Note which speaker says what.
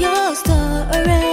Speaker 1: your story